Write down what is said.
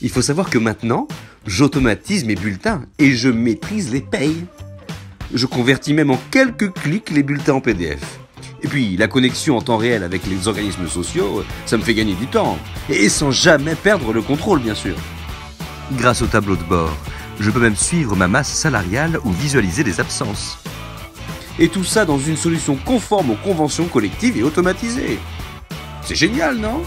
Il faut savoir que maintenant, j'automatise mes bulletins et je maîtrise les payes. Je convertis même en quelques clics les bulletins en PDF. Et puis, la connexion en temps réel avec les organismes sociaux, ça me fait gagner du temps. Et sans jamais perdre le contrôle, bien sûr. Grâce au tableau de bord, je peux même suivre ma masse salariale ou visualiser les absences. Et tout ça dans une solution conforme aux conventions collectives et automatisée. C'est génial, non?